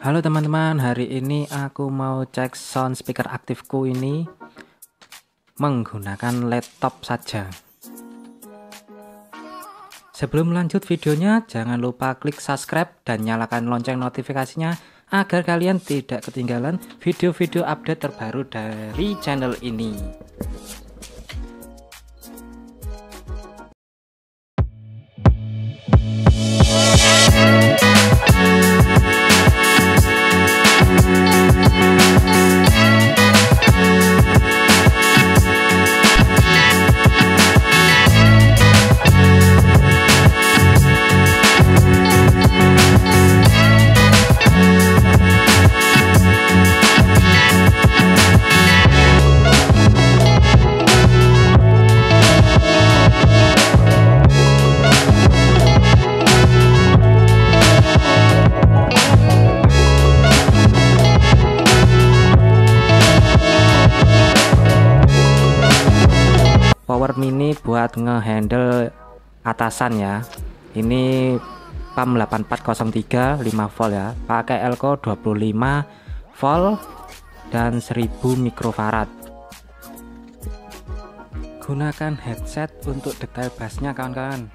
Halo teman-teman, hari ini aku mau cek sound speaker aktifku ini menggunakan laptop saja. Sebelum lanjut videonya, jangan lupa klik subscribe dan nyalakan lonceng notifikasinya agar kalian tidak ketinggalan video-video update terbaru dari channel ini. Power mini buat ngehandle atasan ya. Ini PAM 8403 5 volt ya. Pakai elko 25 volt dan 1000 mikrofarad. Gunakan headset untuk detail bassnya kawan-kawan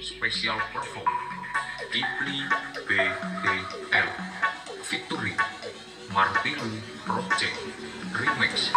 Special perform. Kipli BDL featuring Martilu Project. Remix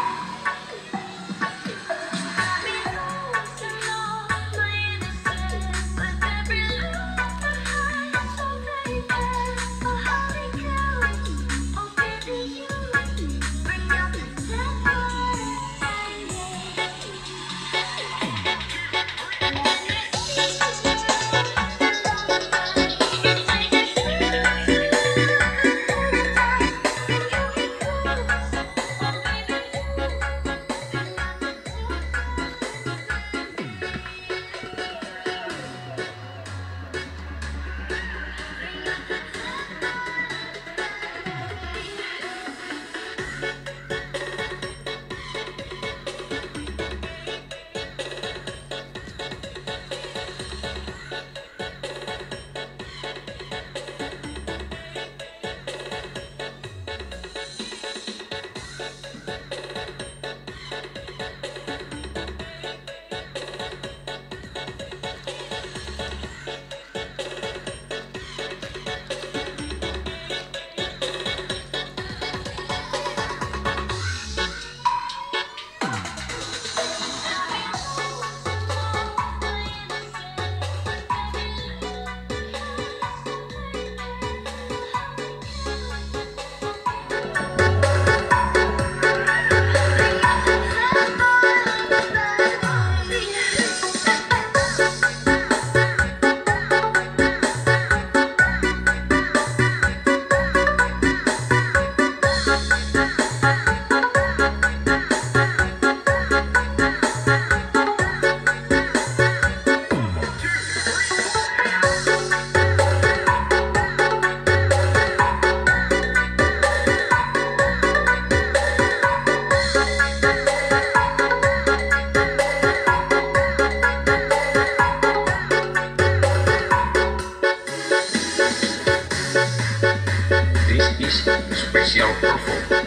Disc Special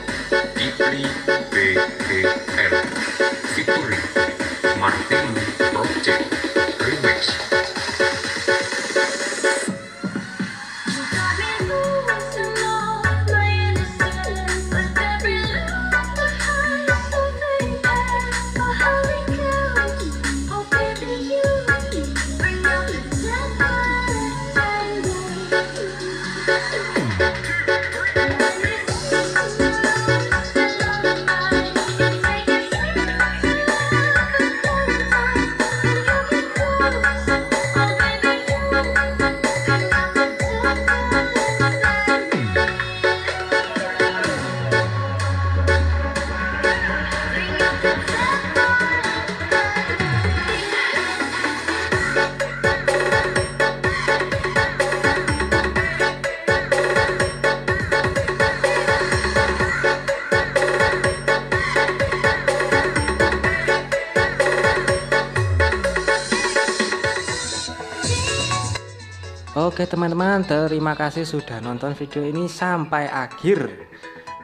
Oke teman-teman, terima kasih sudah nonton video ini sampai akhir.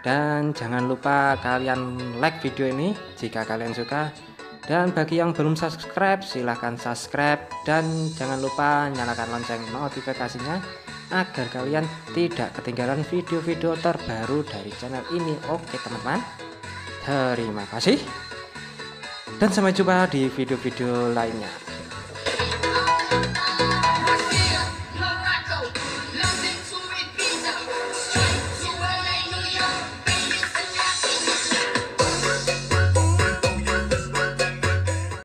Dan jangan lupa kalian like video ini jika kalian suka. Dan bagi yang belum subscribe, silahkan subscribe. Dan jangan lupa nyalakan lonceng notifikasinya agar kalian tidak ketinggalan video-video terbaru dari channel ini. Oke teman-teman, terima kasih. Dan sampai jumpa di video-video lainnya.